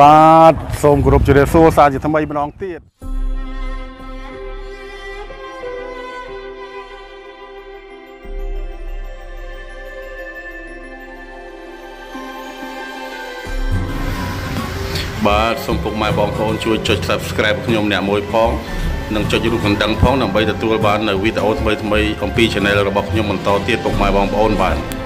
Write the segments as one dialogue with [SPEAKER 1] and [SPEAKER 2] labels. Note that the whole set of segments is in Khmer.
[SPEAKER 1] បាទសូមគោរពជម្រាបសួរសារជាថ្មីម្ដងទៀតបាទសូមពុកម៉ែបងប្អូនជួយចុច Subscribe ខ្ញុំអ្នកមួយផងនិងចុចរូបកណ្ដឹងផងដើម្បីទទួលបាននៅវីដេអូថ្មីៗអំពី Channel របស់ខ្ញុំបន្តទៀតពុកម៉ែបងប្អូនបាទ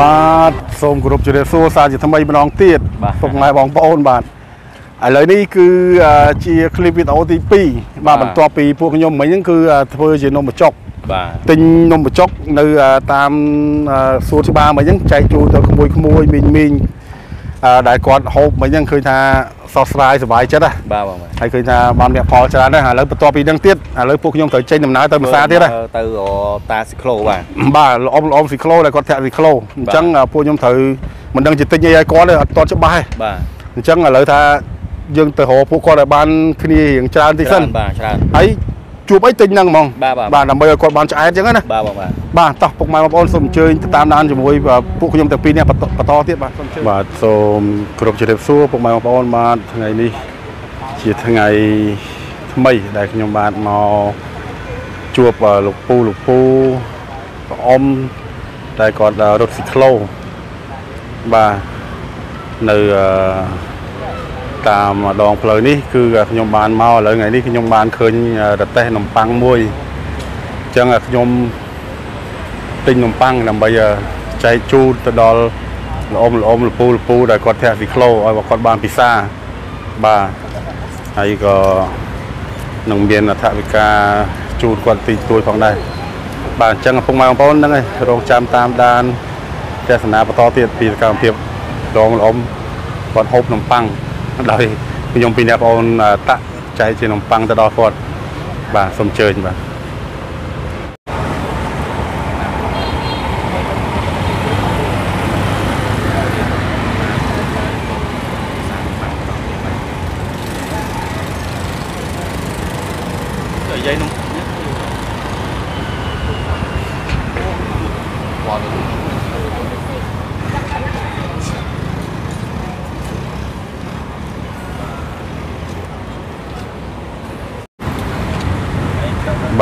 [SPEAKER 1] បាទសូមគោរពជម្រាបសួរសារជាថ្មីម្ដងទៀត
[SPEAKER 2] បាទ
[SPEAKER 1] ពុកម៉ែបងប្អូនបាទឥឡូវនេះគឺជាคลิปវីដេអូទី2បាទ
[SPEAKER 2] បាទ
[SPEAKER 1] បន្ទាប់ពីពួកខ្ញុំមិញហ្នឹងគឺអាធ្វើជានំបញ្ចុក
[SPEAKER 2] បាទ
[SPEAKER 1] ទិញនំបញ្ចុកនៅអាតាមអាសួនច្បារមិញហ្នឹងចែកជូនទៅក្មួយក្មួយមីងមីងអឺ ដែលគាត់ហូបមិញហ្នឹងឃើញថាសោះស្រាយសុបាយចិត្តណា
[SPEAKER 2] បាទបងបាទ
[SPEAKER 1] ហើយឃើញថាបានអ្នកផលច្រើនដែរឥឡូវបន្ទាប់ពីហ្នឹងទៀតឥឡូវពួកខ្ញុំត្រូវចេញដំណើរទៅភាសាទៀតណា
[SPEAKER 2] ទៅរតាស៊ីក្លូបាទ
[SPEAKER 1] បាទល្អល្អស៊ីក្លូដែលគាត់ធាក់ស៊ីក្លូអញ្ចឹងពួកខ្ញុំត្រូវមិនដឹងជាទិញអីឲ្យគាត់ទេអត់ទាន់ច្បាស់ទេ
[SPEAKER 2] បាទ
[SPEAKER 1] អញ្ចឹងឥឡូវថាយើងទៅរកពួកគាត់ឲ្យបានគ្នារៀងច្រើនតិចសិន
[SPEAKER 2] បាទច្រើន
[SPEAKER 1] ហើយ ជួបអីទិញហ្នឹងហ្មង
[SPEAKER 2] បាទបាទ
[SPEAKER 1] បាទដើម្បីឲ្យគាត់បានឆ្អែតអញ្ចឹងណា
[SPEAKER 2] បាទបងបាទ
[SPEAKER 1] បាទតោះពុកម៉ែបងប្អូនសូមអញ្ជើញទៅតាមដានជាមួយពួកខ្ញុំទាំងពីរនេះបន្តបន្តទៀតបាទសូមអញ្ជើញបាទសូមគ្រប់ជម្រាបសួរពុកម៉ែបងប្អូនបាទថ្ងៃនេះជាថ្ងៃថ្មីដែលខ្ញុំបាទមកជួបលោកពូលោកពូប្រអមដែលគាត់រត់ស៊ីក្លូបាទនៅអឺ តាមដងផ្លូវនេះគឺខ្ញុំបានមកឥឡូវថ្ងៃនេះខ្ញុំបានឃើញរទេះនំប៉័ងមួយអញ្ចឹងខ្ញុំទិញនំប៉័ងដើម្បីចែកជូនទៅដល់ល្អអមល្អអមលពូលពូដែលគាត់ធាក់ស៊ីក្លូឲ្យគាត់បានពិសាបាទហើយក៏នឹងមានអថវិកាជូនគាត់ទីទួយផងដែរបាទអញ្ចឹងឪពុកម៉ែបងប្អូនហ្នឹងឯងរងចាំតាមដានទស្សនាបន្តទៀតពីសកម្មភាពដងល្អអមគាត់ហូបនំប៉័ង ដោយខ្ញុំពីរអ្នកបងប្អូនតាក់ចែកជានំប៉័ងទៅដល់គាត់បាទសូមអញ្ជើញបាទ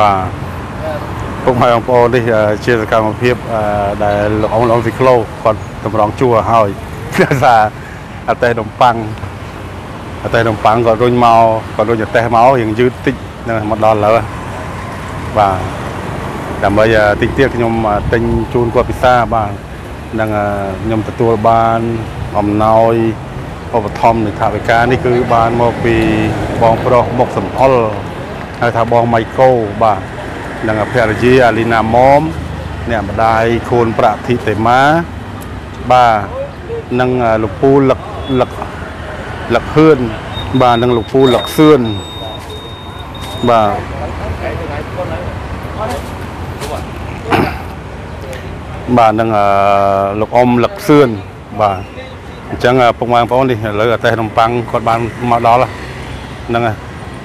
[SPEAKER 1] បាទពុកម៉ែបងប្អូននេះអឺជាសកម្មភាពអឺដែលលោកអងឡងស៊ីក្លូគាត់តម្រង់ជួរឲ្យគឺថាអតេះនំប៉័ងអតេះនំប៉័ងគាត់រុញមកគាត់រុញអតេះមករៀងយឺតតិចនៅមកដល់ឥឡូវហ្នឹងបាទដើម្បីអឺតិចទៀតខ្ញុំអឺទិញជូនគាត់ពិសាបាទនឹងអឺខ្ញុំទទួលបានអំណោយឧបត្ថម្ភនៃថាវិការនេះគឺបានមកពីបងប្រុសមុកសំអល់ ហៅថាបងម៉ៃកូបាទនិងភរិយាអាលីណាម៉មអ្នកម្ដាយខួនប្រតិទេមាបាទនិងលោកពូលឹកលឹកលឹកហឿនបាទនិងលោកពូលឹកសឿនបាទបាទនឹងអឺលោកអ៊ំលឹកសឿនបាទអញ្ចឹងអឺពុកម៉ែបងប្អូននេះឥឡូវអតេះនំប៉័ងគាត់បានមកដល់ហើយហ្នឹងហើយ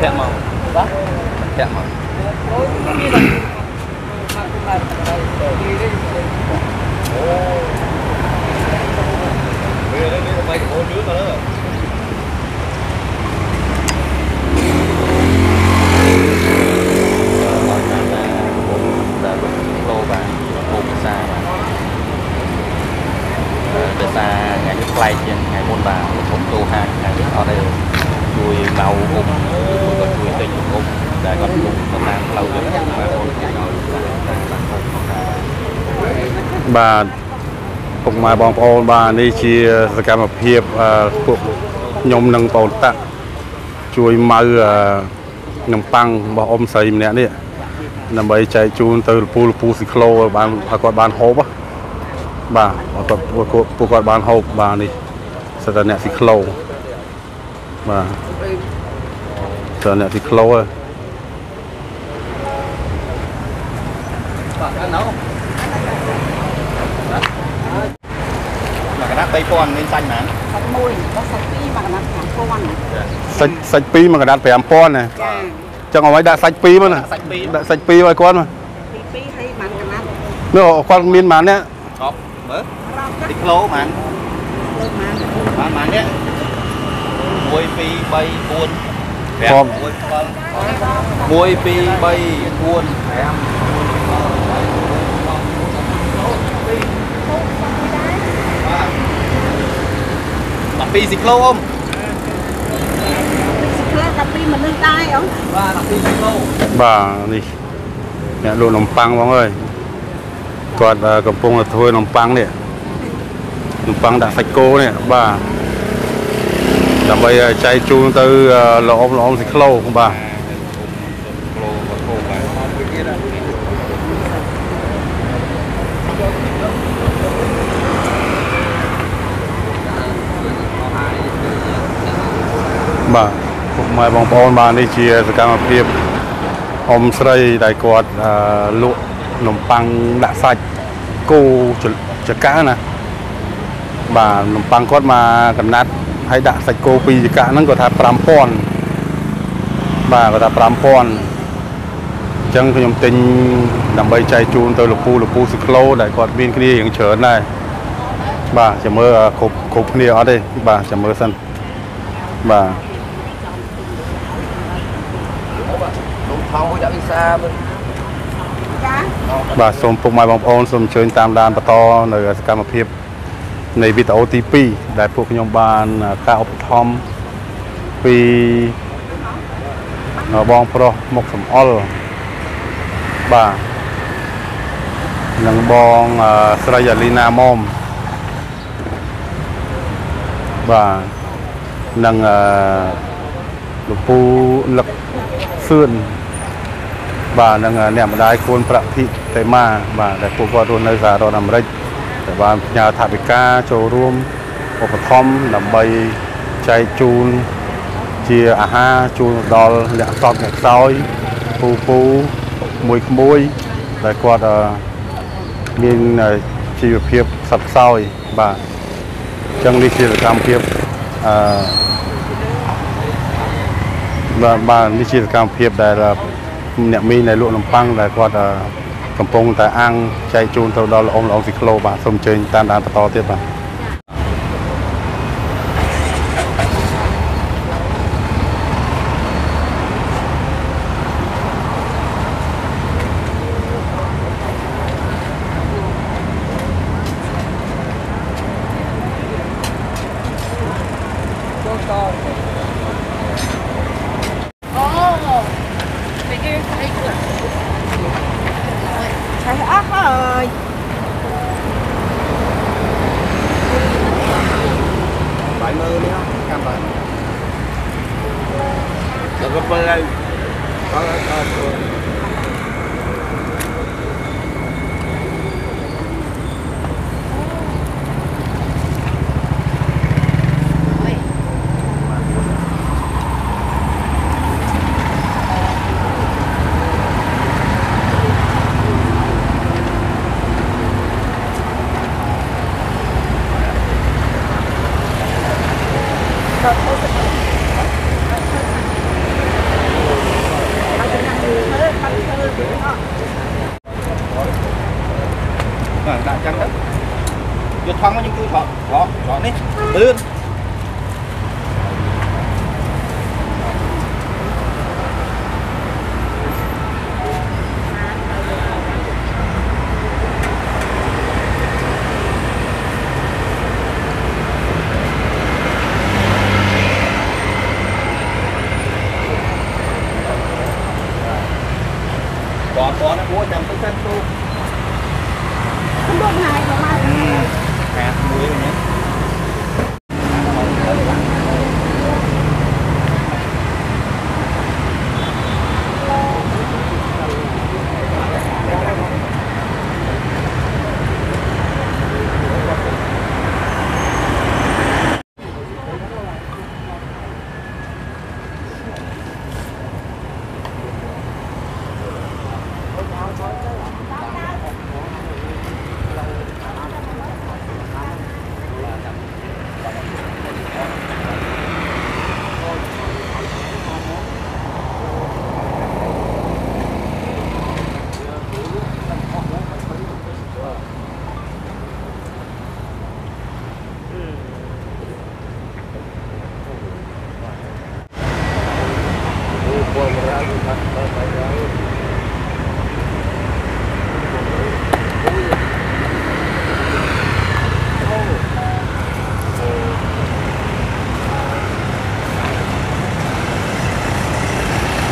[SPEAKER 1] Tidak mau. Apa? Tidak mau. Oh, Bây giờ
[SPEAKER 2] đấy, mày phải bốn đứa mà đó. xa ngày nước Play ngày môn bà một thốn tu ngày nước ở ជួយមកអ៊ំឬមួយក៏ជួយតិចអ៊ំដែលគាត់គុំតំណាងផ្លូវយើងបាទអូនជួយឲ្យ
[SPEAKER 1] បាទពុកម៉ែបងប្អូនបាទនេះជាសកម្មភាពពួកខ្ញុំនិងបងតាក់ជួយម៉ៅនឹងប៉ាំងរបស់អ៊ំស្រីម្នាក់នេះដើម្បីចែកជូនទៅលពូលពូស៊ីក្លូបានឲ្យគាត់បានហូបបាទគាត់ពួកគាត់បានហូបបាទនេះសិតតែអ្នកស៊ីក្លូបាទ ច្រើនអ្នកពីក្លោ
[SPEAKER 2] បាទណោមកកណាត់3000មានសាច់ហ្មង
[SPEAKER 3] សាច់1ដល់សាច់2មកកណាត់5000
[SPEAKER 1] សាច់សាច់2មកកណាត់5000ណា
[SPEAKER 3] ចា
[SPEAKER 1] ចឹងឲ្យដាក់សាច់2មកណា
[SPEAKER 2] សាច់2
[SPEAKER 1] ដាក់សាច់2ឲ្យគាត់មក
[SPEAKER 3] 2 2ហើយកណាត់
[SPEAKER 1] នោះគាត់មានប៉ុន្មាននេះ
[SPEAKER 2] 10មើល
[SPEAKER 3] តិ
[SPEAKER 2] ចគីឡូហ្មង
[SPEAKER 3] ប៉ុន្មា
[SPEAKER 2] នប៉ុន្មាននេះ1 2 3 4 5 1 2 3 4 5ពីស៊ីក្លូអូ
[SPEAKER 3] មស៊ីក្លូ12មនុស្សដែរអូ
[SPEAKER 2] បាទ12ស៊ីក្លូ
[SPEAKER 1] បាទនេះអ្នកលក់នំប៉័ងបងអើយគាត់កំពុងតែធ្វើនំប៉័ងនេះនំប៉័ងដាក់សាច់គោនេះបាទ ដើម្បីឲ្យចែកជូនទៅអឺល្អមល្អមសិក្លូបាទ
[SPEAKER 2] គីឡូបកោបាទ
[SPEAKER 1] បាទពុកម៉ែបងប្អូនបាទនេះជាសកម្មភាពអ៊ំស្រីដែលគាត់អឺលក់នំប៉័ងដាក់សាច់គោចចកាណាបាទនំប៉័ងគាត់មកកណាត់ ហើយដាក់សាច់គោពីរចកាហ្នឹងគាត់ថា5000បាទគាត់ថា5000អញ្ចឹងខ្ញុំទិញដើម្បីចែកជូនទៅលពូលពូសិក្លូដែលគាត់មានគ្នារៀងច្រើនដែរបាទចាំមើលគ្រប់គ្រប់គ្នាអត់ទេបាទចាំមើលសិនបាទ
[SPEAKER 2] នំថោដាក់វិសាមើល
[SPEAKER 3] ចា
[SPEAKER 1] បាទសូមពុកម៉ែបងប្អូនសូមអញ្ជើញតាមដានបន្តនៅសកម្មភាព នៃវីដេអូទី2ដែលពួកខ្ញុំបានការឧបត្ថម្ភពីបងប្រុសមុខសំអល់បាទនិងបងអឺស្រីអាលីណាមុំបាទនិងអឺលោកពូលឹកសឿនបាទនឹងអ្នកម្ដាយគួនប្រាក់ភិតេមាបាទដែលពួកគាត់រស់នៅសហរដ្ឋអាមេរិក ដែលបានផ្ញើថវិកាចូលរួមឧបត្ថម្ភដើម្បីចែកជូនជាអាហារជូនដល់អ្នកសពអ្នកខ្សោយពូពូមួយក្មួយដែលគាត់អឺមានជីវភាពសត្វខ្សោយបាទអញ្ចឹងនេះជាសកម្មភាពអឺបាទបាទនេះជាសកម្មភាពដែលអ្នកមីងដែលលក់នំប៉័ងដែលគាត់អឺ កំពុងតែអាំងចែកជូនទៅដល់ល្អអ៊ំល្អស៊ីក្លូបាទសូមអញ្ជើញតាមដានបន្តទៀតបាទ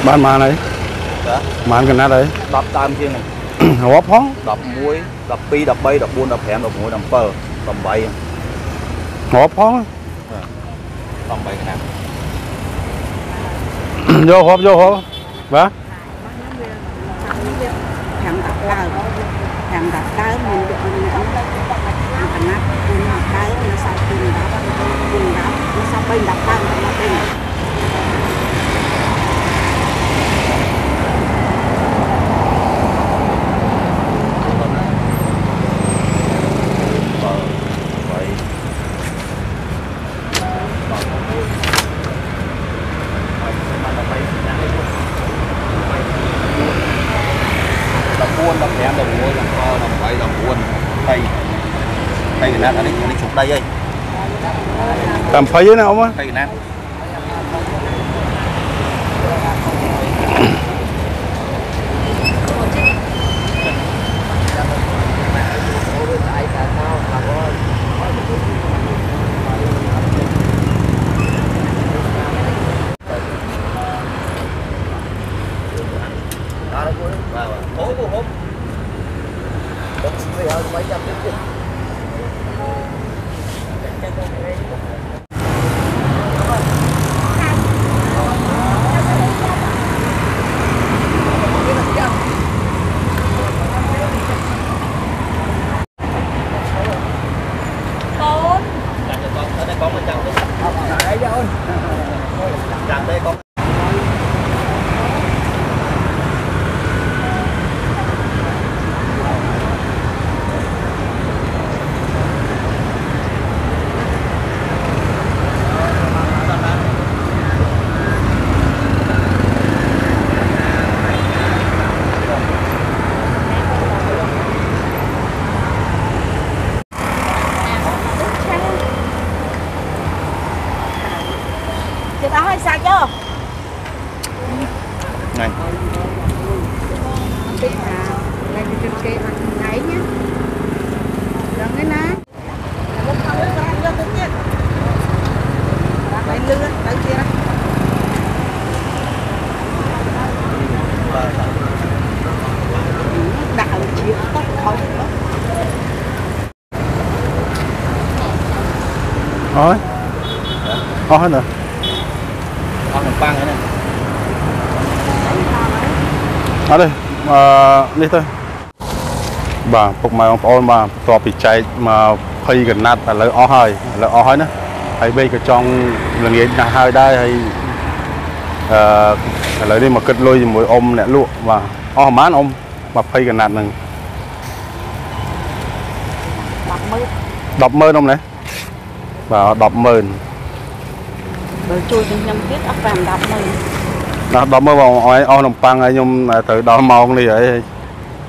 [SPEAKER 2] បានបាន
[SPEAKER 1] ហើយ
[SPEAKER 2] ចា
[SPEAKER 1] បានកណាត់ហើយ
[SPEAKER 2] 10ដើមជាងហ្នឹង
[SPEAKER 1] រាប់ផង
[SPEAKER 2] 11 12 13 14 15 16 17 18
[SPEAKER 1] រាប់ផង
[SPEAKER 2] 18កណាត់
[SPEAKER 1] យករាប់យករាប់បាទ
[SPEAKER 3] Thằng đặt đau Thằng đặt đau mình được mình nó Thằng nát Mình đặt đau Nó sao tìm đau Tìm đau Nó sao bên đặt đau Nó tìm 14 15 16 17 18 20 20កណាត់អានេះអានេះជុំដីហើយ
[SPEAKER 1] តាម20ឯណាអ៊ំ
[SPEAKER 2] 20កណាត់ ចាំទៅកងទៅកងមកចាំទៅអីអូនចាំទៅកង
[SPEAKER 3] Chị đã hơi sạch chưa?
[SPEAKER 2] ហ្នឹង
[SPEAKER 3] Chị à Đây là trên kia ăn ngáy nhá Đừng cái ná Lúc không biết con vô tính nha Đây lưa Tới kia đó đạo chiếc tóc không
[SPEAKER 1] អស់ហើយអស់ហើយណា
[SPEAKER 2] អស់នំប៉័ងហ្នឹង
[SPEAKER 1] អត់ទេអឺនេះទៅបាទពុកម៉ែបងប្អូនបាទបន្ទាប់ពីចែកមក20កណាត់ឥឡូវអស់ហើយឥឡូវអស់ហើយណាហើយបីក៏ចង់ល្ងាចណាស់ហើយដែរហើយអឺឥឡូវនេះមកគិតលុយជាមួយអ៊ំអ្នកលក់បាទអស់ប្រហែលអ៊ំ20កណាត់ហ្នឹង
[SPEAKER 3] Bọc mưa
[SPEAKER 1] 100,000អ៊ំណា បាទ100,000
[SPEAKER 3] Rồi chui đi nhâm tiết ốc vàng đọc mưa
[SPEAKER 1] ណា10មើលបងអស់អស់នំប៉័ងហើយខ្ញុំត្រូវដល់ម៉ោងនេះហើយ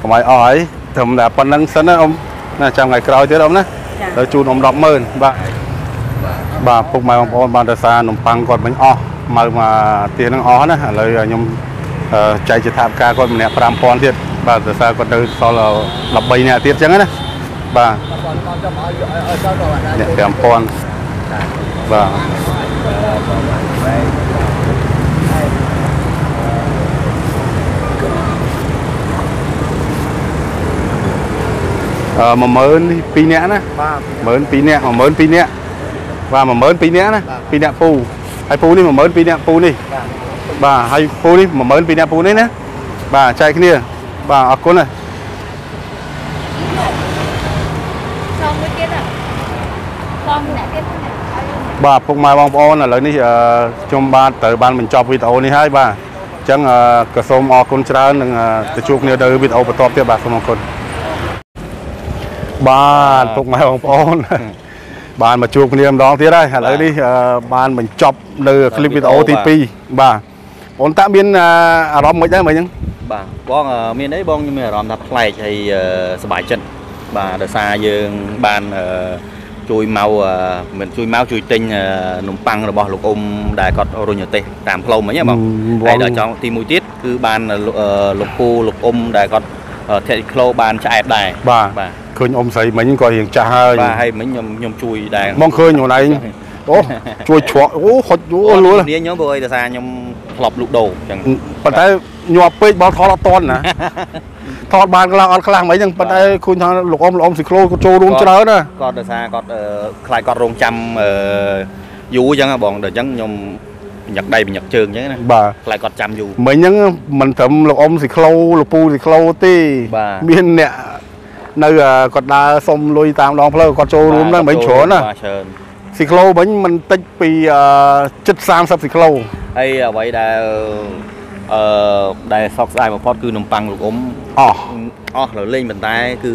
[SPEAKER 1] កុំឲ្យអស់ហើយត្រឹមតែប៉ុណ្្នឹងសិនណាអ៊ំណាចាំថ្ងៃក្រោយទៀតអ៊ំណា
[SPEAKER 3] Dạ
[SPEAKER 1] ទៅជូនអ៊ំ100,000បាទបាទពុកម៉ែបងប្អូនបានទៅសារនំប៉័ងគាត់មិញអស់មកមកទៀហ្នឹងអស់ណាឥឡូវខ្ញុំអឺចែកជាថាបការគាត់ម្នាក់5000ទៀតបាទទៅសារគាត់ទៅសល់13នាក់ទៀតអញ្ចឹងណា បាទអ្នក5000បាទអឺ10000នេះ2នាក់ណា
[SPEAKER 2] បាទ
[SPEAKER 1] 12000នាក់12000នាក់បាទ12000នាក់ណា2នាក់ពូហើយពូនេះ12000នាក់ពូនេះ
[SPEAKER 2] បាទ
[SPEAKER 1] បាទហើយពូនេះ12000នាក់ពូនេះណាបាទចែកគ្នាបាទអរគុណណា បាទពុកម៉ែបងប្អូនឥឡូវនេះអឺខ្ញុំបាទត្រូវបានបញ្ចប់វីដេអូនេះហើយបាទអញ្ចឹងអឺក៏សូមអរគុណច្រើននិងអឺទៅជួបគ្នានៅវីដេអូបន្ទាប់ទៀតបាទសូមអរគុណបាទពុកម៉ែបងប្អូន បានមកជួបគ្នាម្ដងទៀតហើយឥឡូវនេះអឺបានបញ្ចប់នៅคลิปវីដេអូទី2បាទបងតាក់មានអឺអារម្មណ៍មិនដែរមើលអញ្ចឹង
[SPEAKER 2] បាទបងអឺមានអីបងខ្ញុំមានអារម្មណ៍ថាប្លែកហើយអឺសប្បាយចិត្តបាទដោយសារយើងបានអឺ ជួយមកអឺមិនជួយមកជួយទិញអឺនំប៉័ងរបស់លោកអ៊ុំដែលគាត់រុញប្រទេសតាមផ្លូវមិញហ៎បង
[SPEAKER 1] ហឹមបង
[SPEAKER 2] ហើយដល់ចង់ទីមួយទៀតគឺបានលោកអឺលោកពូលោកអ៊ុំដែលគាត់អឺធាក់គីឡូបានឆ្អែតដែរ
[SPEAKER 1] បាទ
[SPEAKER 2] បាទ
[SPEAKER 1] ឃើញអ៊ំស្រីមិញគាត់រៀងចាស់ហើយ
[SPEAKER 2] បាទហើយមិញខ្ញុំខ្ញុំជួយដែរ
[SPEAKER 1] មកឃើញខ្លួនឯងអូជួយជ្រក់អូហុចអូលួល
[SPEAKER 2] គ្នាខ្ញុំព្រោះអីដោយសារខ្ញុំធ្លាប់លូកដូរអញ្ចឹង
[SPEAKER 1] ប៉ុន្តែញាប់ពេកបលថតអត់តន់ណា ថតបានខ្លះអត់ខ្លះមិនអញ្ចឹងប៉ុន្តែឃើញថាលោកអ៊ំលោកអ៊ំស៊ីក្លូគាត់ចូលរួមច្រើនណា
[SPEAKER 2] គាត់ដោយសារគាត់អឺខ្លាចគាត់រងចាំអឺយូរអញ្ចឹងហ៎បងដល់អញ្ចឹងខ្ញុំបញ្ញាក់ដៃបញ្ញាក់ជើងអញ្ចឹងណា
[SPEAKER 1] បាទ
[SPEAKER 2] ខ្លាចគាត់ចាំយូរ
[SPEAKER 1] មិញហ្នឹងមិនត្រឹមលោកអ៊ំស៊ីក្លូលោកពូស៊ីក្លូទេ
[SPEAKER 2] បាទ
[SPEAKER 1] មានអ្នកនៅអឺគាត់ដើរសុំលុយតាមដងផ្លូវគាត់ចូលរួមហ្នឹងមិញច្រើនណា
[SPEAKER 2] បាទច្រើន
[SPEAKER 1] ស៊ីក្លូមិញមិនតិចពីអឺជិត30ស៊ីក្លូ
[SPEAKER 2] ហើយអ្វីដែល អឺដែលសោកស្ដាយបំផុតគឺនំប៉័ងលោកអ៊ុំ
[SPEAKER 1] អស់
[SPEAKER 2] អស់រលេងប៉ុន្តែគឺ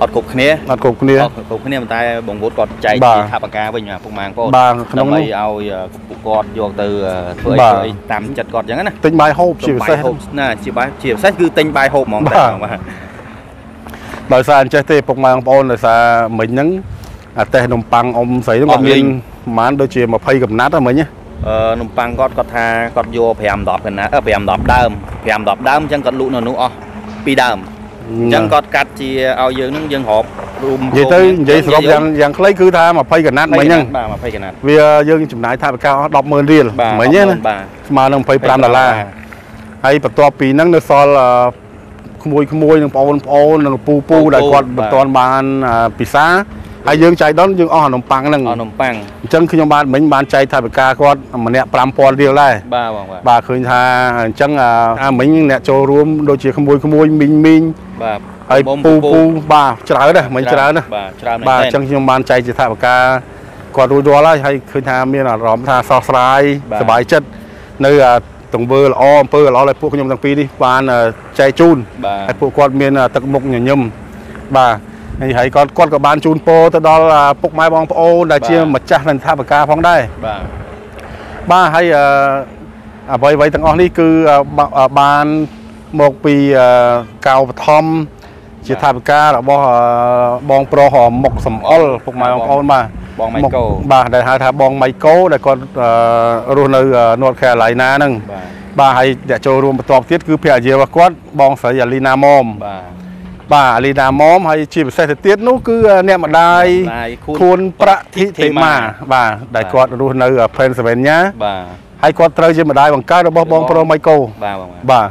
[SPEAKER 2] អត់គ្រប់គ្នា
[SPEAKER 1] អត់គ្រប់គ្នា
[SPEAKER 2] អត់គ្រប់គ្នាប៉ុន្តែបងវុតគាត់ចែក
[SPEAKER 1] បាទ
[SPEAKER 2] ជាថាបការវិញណាពុកម៉ាងបង
[SPEAKER 1] បាទក្នុង
[SPEAKER 2] ដើម្បី
[SPEAKER 1] នោះ
[SPEAKER 2] ឲ្យពួកគាត់យកទៅធ្វើអី
[SPEAKER 1] បាទ
[SPEAKER 2] ធ្វើអីតាមចិត្តគាត់អញ្ចឹងណា
[SPEAKER 1] ទិញបាយហូបជាពិសេស
[SPEAKER 2] ហូបណាជាបាយជាពិសេសគឺទិញបាយហូបហ្មង
[SPEAKER 1] បាទ
[SPEAKER 2] បាទ
[SPEAKER 1] ដោយសារអញ្ចេះទេពុកម៉ែបងប្អូនដោយសារមិញហ្នឹងអាតេះនំប៉័ងអ៊ំស្រីហ្នឹងគាត់មានប្រហែលដូចជា20កំណាត់ហ្នឹងមិញណា
[SPEAKER 2] អឺ នំប៉័ងគាត់គាត់ថាគាត់យក5 10កណាអឺ5 10ដើម5 10ដើមអញ្ចឹងគាត់លក់នៅនោះអស់2ដើមអញ្ចឹងគាត់កាត់ជាឲ្យយើងនឹងយើងរាប់រួម
[SPEAKER 1] និយាយទៅនិយាយសរុបយ៉ាងយ៉ាងខ្លីគឺថា20កំណាត់មិញហ្នឹង
[SPEAKER 2] បាទ20កណាត់
[SPEAKER 1] វាយើងចំណាយថវិកាអស់100000រៀល
[SPEAKER 2] បាទ
[SPEAKER 1] មិញណា
[SPEAKER 2] បាទ
[SPEAKER 1] ស្មើនឹង25ដុល្លារហើយបន្ទាប់ពីហ្នឹងនៅសល់អឺក្មួយក្មួយនឹងបងប្អូនបងប្អូននឹងពូពូដែលគាត់មិនទាន់បានអឺពិសា ហើយយើងចៃដុនយើងអស់អានំប៉័ងហ្នឹង
[SPEAKER 2] អស់នំប៉័ង
[SPEAKER 1] អញ្ចឹងខ្ញុំបានមិញបានចែកថវិកាគាត់ម្នាក់5000រៀលដែរ
[SPEAKER 2] បាទបងបាទ
[SPEAKER 1] បាទឃើញថាអញ្ចឹងអាអាមិញអ្នកចូលរួមដូចជាក្មួយក្មួយមីងមីង
[SPEAKER 2] បាទ
[SPEAKER 1] ហើយ
[SPEAKER 2] បង
[SPEAKER 1] ពូពូបាទច្រើនណាស់មិញច្រើនណាស់
[SPEAKER 2] បាទច្រើនមែន
[SPEAKER 1] បាទ
[SPEAKER 2] ទែ
[SPEAKER 1] អញ្ចឹងខ្ញុំបានចែកជាថវិកាគាត់រួចរាល់ហើយហើយឃើញថាមានអារម្មណ៍ថាសោះស្រាយ
[SPEAKER 2] បាទ
[SPEAKER 1] សប្បាយចិត្តនៅអាទង្វើល្អអំពើល្អដែលពួកខ្ញុំទាំងពីរនេះបានអឺចែកជូន
[SPEAKER 2] បាទ
[SPEAKER 1] ហើយពួកគាត់មានអឺទឹកមុខញញឹមបាទ ហើយហើយគាត់គាត់ក៏បានជូនពរទៅដល់អាពុកម៉ែបងប្អូនដែលជាម្ចាស់នៃថវិកាផងដែរ
[SPEAKER 2] បាទ
[SPEAKER 1] បាទហើយអឺអ្វីអ្វីទាំងអស់នេះគឺអឺបអឺបានមកពីអឺកៅបឋមជាថវិការបស់អឺបងប្រុសមុខសំអល់ពុកម៉ែបងប្អូនបាទ
[SPEAKER 2] បងម៉ៃកូ
[SPEAKER 1] បាទដែលហៅថាបងម៉ៃកូដែលគាត់អឺរស់នៅ North Carolina ហ្នឹង
[SPEAKER 2] បាទ
[SPEAKER 1] បាទហើយអ្នកចូលរួមបន្ទាប់ទៀតគឺភរិយារបស់គាត់បងស្រីអាលីណាម៉ម
[SPEAKER 2] បាទ
[SPEAKER 1] បាទអាលីណាម៉មហើយជាពិសេសទៅទៀតនោះគឺអ្នកម្ដាយ
[SPEAKER 2] ម្ដាយខួន
[SPEAKER 1] ខួនប្រាក់ធីទេម៉ាបាទដែល
[SPEAKER 2] បាទ
[SPEAKER 1] គាត់រស់នៅ Pennsylvania
[SPEAKER 2] បាទ
[SPEAKER 1] ហើយគាត់ត្រូវជាម្ដាយបង្កើតរបស់បងប្រុសម៉ៃកូ
[SPEAKER 2] បាទបងបាទ
[SPEAKER 1] បាទ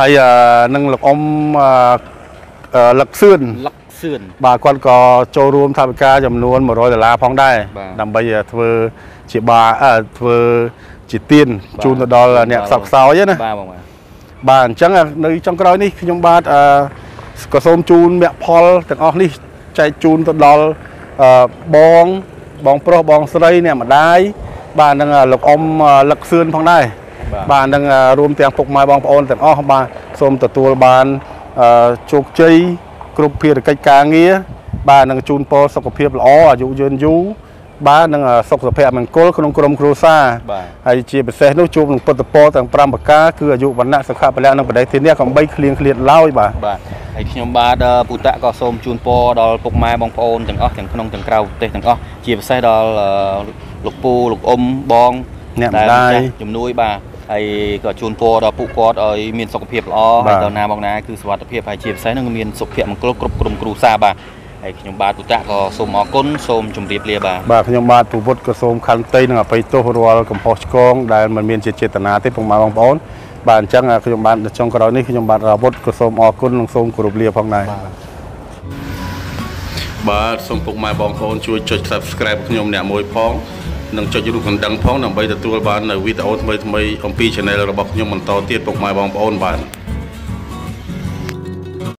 [SPEAKER 1] ហើយអឺនឹងលោកអ៊ំអឺអឺលឹកសឿន
[SPEAKER 2] លឹកសឿន
[SPEAKER 1] បាទគាត់ក៏ចូលរួមថវិកាចំនួន100ដុល្លារផងដែរ
[SPEAKER 2] បាទ
[SPEAKER 1] ដើម្បីអឺធ្វើជាបាអឺធ្វើជាទៀន
[SPEAKER 2] បាទ
[SPEAKER 1] ជូនទៅដល់អ្នកខ្សត់ខ្សោយណា
[SPEAKER 2] បាទបងបាទ
[SPEAKER 1] បាទអញ្ចឹងនៅចុងក្រោយនេះខ្ញុំបាទអឺក៏សូមជូនមគ្គផលទាំងអស់នេះចែកជូនទៅដល់អឺបងបងប្រុសបងស្រីអ្នកម្ដាយបាទនឹងអឺលោកអ៊ំអឺលឹកសឿនផងដែរ
[SPEAKER 2] បាទ
[SPEAKER 1] បាទនឹងអឺរួមទាំងពុកម៉ែបងប្អូនទាំងអស់បាទសូមទទួលបានអឺជោគជ័យគ្រប់ភារកិច្ចការងារបាទនឹងជូនពរសុខភាពល្អអាយុយឺនយូរ បាទនឹងអឺសុខភាពមង្គលក្នុងក្រុមគ្រួសារ
[SPEAKER 2] បាទ
[SPEAKER 1] ហើយជាពិសេសនោះជួបនឹងពុទ្ធពរទាំង5ប្រការគឺអាយុវណ្ណៈសុខៈពលៈនិងបដិធានកំបីគ្លៀងគ្លៀតឡើយបាទ
[SPEAKER 2] បាទហើយខ្ញុំបាទអឺពុតៈក៏សូមជូនពរដល់ពុកម៉ែបងប្អូនទាំងអស់ទាំងក្នុងទាំងក្រៅប្រទេសទាំងអស់ជាពិសេសដល់អឺលោកពូលោកអ៊ុំបង
[SPEAKER 1] អ្នក
[SPEAKER 2] ដែល
[SPEAKER 1] ម្ដាយ
[SPEAKER 2] ម្ចាស់ជំនួយបាទហើយក៏ជូនពរដល់ពួកគាត់ឲ្យមានសុខភាពល្អ
[SPEAKER 1] បាទ
[SPEAKER 2] ហើយដល់ណាមកណាគឺសុខភាពហើយជាពិសេសនឹងមានសុខភាពមង្គលគ្រប់ក្រុមគ្រួសារបាទ ហើយខ្ញុំបាទពុតៈក៏សូមអរគុណសូមជម្រាបលាបាទ
[SPEAKER 1] បាទខ្ញុំបាទពុទ្ធក៏សូមខន្តីនិងអបិយទោសរាល់កំហុសឆ្គងដែលមិនមានជាចេតនាទេពុកម៉ែបងប្អូនបាទអញ្ចឹងខ្ញុំបាទនៅចុងក្រោយនេះខ្ញុំបាទរាវុធក៏សូមអរគុណនិងសូមគោរពលាផងដែរបាទសូមពុកម៉ែបងប្អូនជួយចុច Subscribe ខ្ញុំអ្នកមួយផងនិងចុចរូបកណ្ដឹងផងដើម្បីទទួលបាននៅវីដេអូថ្មីៗអំពី Channel របស់ខ្ញុំបន្តទៀតពុកម៉ែបងប្អូនបាទ